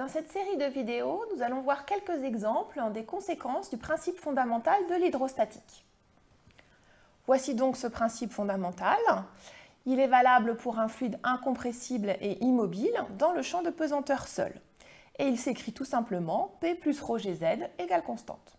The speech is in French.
Dans cette série de vidéos, nous allons voir quelques exemples des conséquences du principe fondamental de l'hydrostatique. Voici donc ce principe fondamental. Il est valable pour un fluide incompressible et immobile dans le champ de pesanteur seul. Et il s'écrit tout simplement P plus ρ z égale constante.